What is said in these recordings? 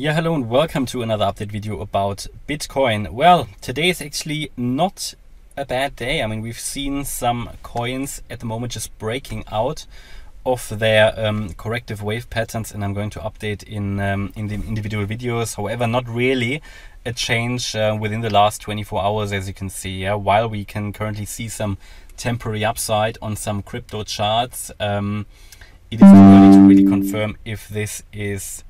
Yeah, hello and welcome to another update video about Bitcoin. Well, today is actually not a bad day. I mean, we've seen some coins at the moment just breaking out of their um, corrective wave patterns and I'm going to update in, um, in the individual videos. However, not really a change uh, within the last 24 hours, as you can see. Yeah? While we can currently see some temporary upside on some crypto charts, um, it is too early to really confirm if this is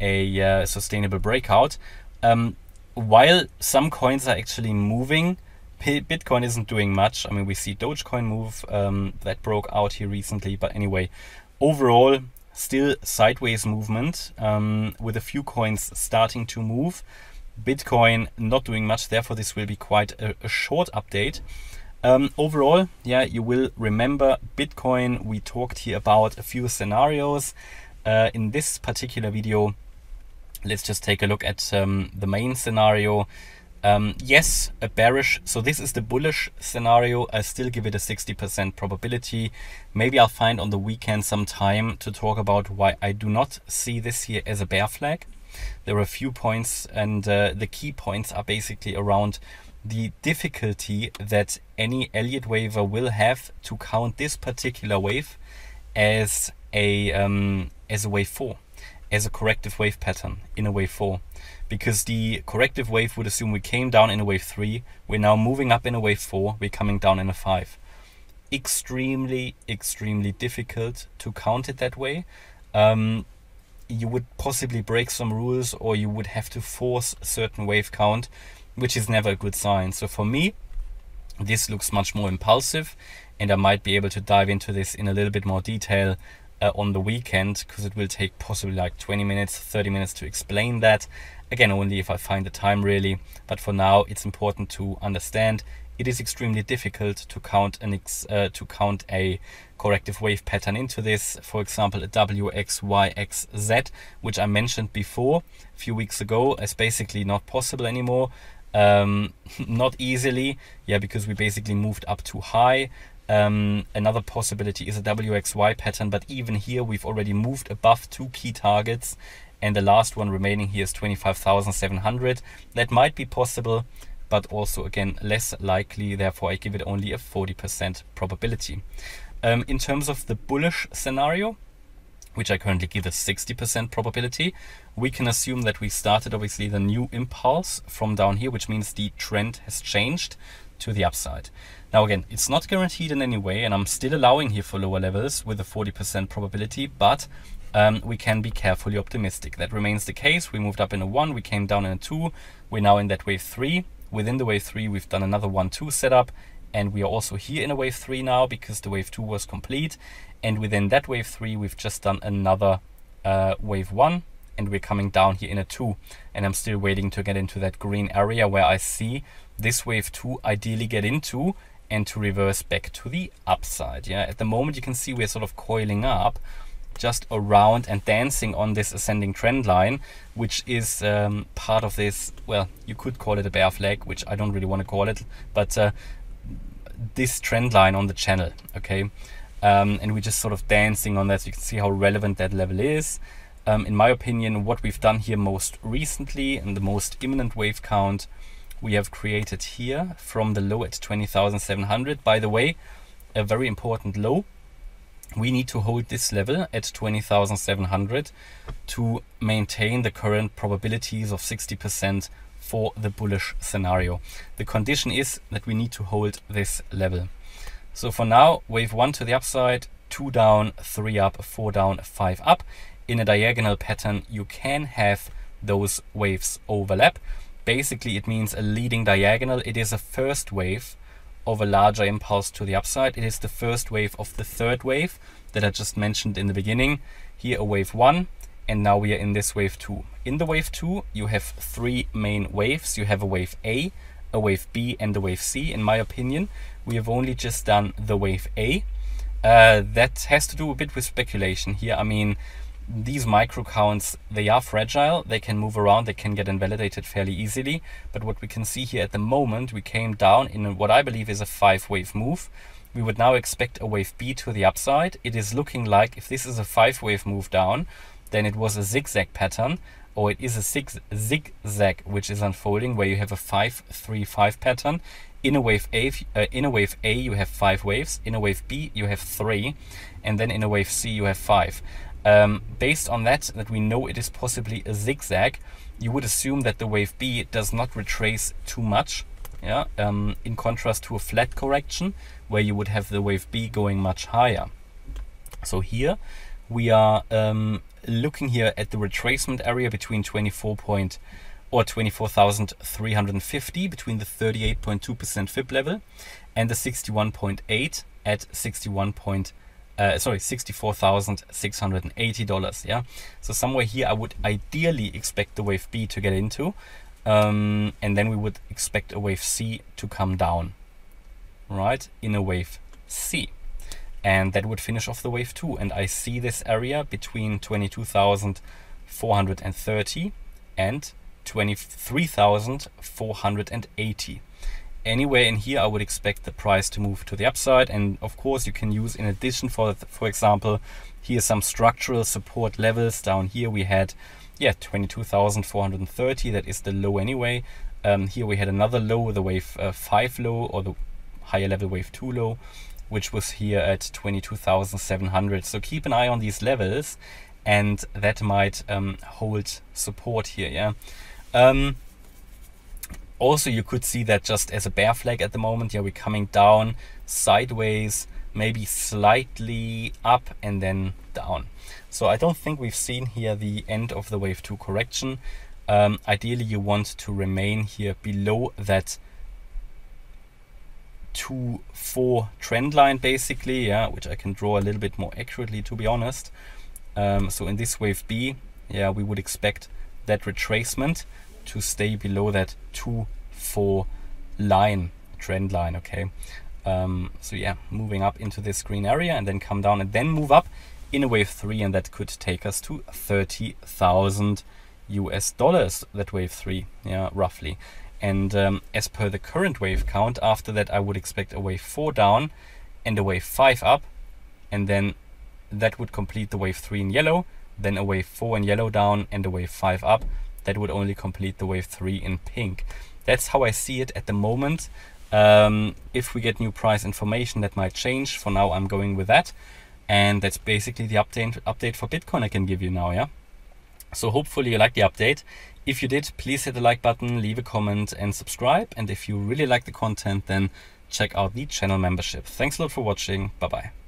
a uh, sustainable breakout. Um, while some coins are actually moving, Bitcoin isn't doing much. I mean, we see Dogecoin move um, that broke out here recently, but anyway, overall, still sideways movement um, with a few coins starting to move. Bitcoin not doing much, therefore, this will be quite a, a short update. Um, overall, yeah, you will remember Bitcoin. We talked here about a few scenarios. Uh, in this particular video, let's just take a look at um, the main scenario. Um, yes, a bearish. So this is the bullish scenario. I still give it a 60% probability. Maybe I'll find on the weekend some time to talk about why I do not see this here as a bear flag. There are a few points and uh, the key points are basically around the difficulty that any Elliott waver will have to count this particular wave as a um, as a wave 4 as a corrective wave pattern in a wave 4 because the corrective wave would assume we came down in a wave 3 we're now moving up in a wave 4 we're coming down in a 5 extremely extremely difficult to count it that way. Um, you would possibly break some rules or you would have to force a certain wave count which is never a good sign. So for me this looks much more impulsive and I might be able to dive into this in a little bit more detail uh, on the weekend because it will take possibly like 20 minutes 30 minutes to explain that. Again only if I find the time really. But for now it's important to understand. It is extremely difficult to count an ex, uh, to count a corrective wave pattern into this. For example a WXYXZ which I mentioned before a few weeks ago as basically not possible anymore. Um, not easily. Yeah because we basically moved up too high um, another possibility is a WXY pattern, but even here we've already moved above two key targets and the last one remaining here is 25,700. That might be possible, but also again less likely, therefore I give it only a 40% probability. Um, in terms of the bullish scenario, which I currently give a 60% probability, we can assume that we started obviously the new impulse from down here, which means the trend has changed to the upside. Now again, it's not guaranteed in any way, and I'm still allowing here for lower levels with a 40% probability, but um, we can be carefully optimistic. That remains the case. We moved up in a 1, we came down in a 2, we're now in that wave 3. Within the wave 3, we've done another 1-2 setup, and we are also here in a wave 3 now because the wave 2 was complete. And within that wave 3, we've just done another uh, wave 1, and we're coming down here in a 2 and I'm still waiting to get into that green area where I see this wave 2 ideally get into and to reverse back to the upside yeah? At the moment you can see we're sort of coiling up just around and dancing on this ascending trend line which is um, part of this well you could call it a bear flag which I don't really want to call it but uh, this trend line on the channel okay? Um, and we're just sort of dancing on that. So you can see how relevant that level is. Um, in my opinion, what we've done here most recently and the most imminent wave count we have created here from the low at 20,700. By the way, a very important low. We need to hold this level at 20,700 to maintain the current probabilities of 60% for the bullish scenario. The condition is that we need to hold this level. So for now, wave one to the upside, two down, three up, four down, five up in a diagonal pattern, you can have those waves overlap. Basically, it means a leading diagonal. It is a first wave of a larger impulse to the upside. It is the first wave of the third wave that I just mentioned in the beginning. Here a wave one, and now we are in this wave two. In the wave two, you have three main waves. You have a wave A, a wave B, and a wave C. In my opinion, we have only just done the wave A. Uh, that has to do a bit with speculation here. I mean, these micro counts, they are fragile, they can move around, they can get invalidated fairly easily. But what we can see here at the moment, we came down in what I believe is a five wave move. We would now expect a wave B to the upside. It is looking like if this is a five wave move down, then it was a zigzag pattern. or it is a six zigzag which is unfolding where you have a 5 3 5 pattern in a wave A uh, in a wave A you have five waves in a wave B you have three and then in a wave C you have five um, based on that that we know it is possibly a zigzag you would assume that the wave B does not retrace too much yeah um, in contrast to a flat correction where you would have the wave B going much higher so here we are um, looking here at the retracement area between 24 point or 24,350 between the 38.2% fib level and the 61.8 at 61. Uh, sorry, $64,680. Yeah. So somewhere here I would ideally expect the wave B to get into. Um, and then we would expect a wave C to come down, right, in a wave C and that would finish off the wave 2 and I see this area between 22,430 and 23,480 anywhere in here I would expect the price to move to the upside and of course you can use in addition for for example here some structural support levels down here we had yeah 22,430 that is the low anyway um, here we had another low the wave uh, 5 low or the higher level wave 2 low which was here at 22,700. So keep an eye on these levels and that might um, hold support here, yeah. Um, also, you could see that just as a bear flag at the moment, yeah, we're coming down sideways, maybe slightly up and then down. So I don't think we've seen here the end of the wave 2 correction. Um, ideally, you want to remain here below that 2 4 trend line basically yeah which I can draw a little bit more accurately to be honest um, so in this wave B yeah we would expect that retracement to stay below that 2 4 line trend line okay um, so yeah moving up into this green area and then come down and then move up in a wave 3 and that could take us to 30,000 US dollars that wave 3 yeah roughly and um, as per the current wave count, after that I would expect a wave 4 down and a wave 5 up. And then that would complete the wave 3 in yellow, then a wave 4 in yellow down and a wave 5 up. That would only complete the wave 3 in pink. That's how I see it at the moment. Um, if we get new price information, that might change. For now, I'm going with that. And that's basically the update, update for Bitcoin I can give you now, yeah? So hopefully you like the update. If you did, please hit the like button, leave a comment and subscribe. And if you really like the content, then check out the channel membership. Thanks a lot for watching. Bye bye.